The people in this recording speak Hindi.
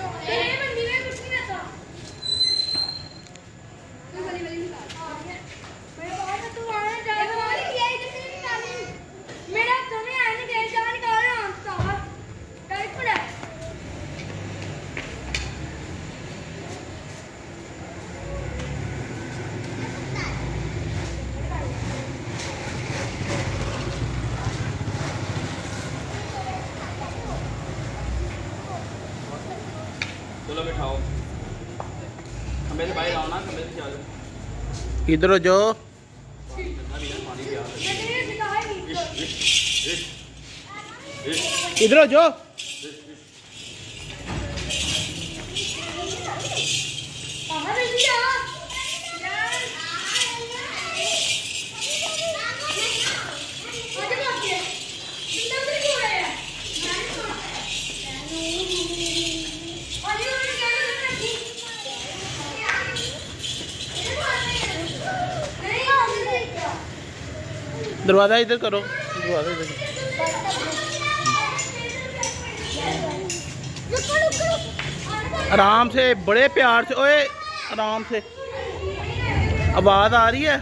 तेरे बंदी में कुछ नहीं रहता। चलो बैठाओ बाहर आओ ना इधर जो ही इधर जो दरवाज़ा इधर करो। दरवाज़ा इधर आराम से, बड़े प्यार से, ओए, आराम से। आवाज़ आ रही है?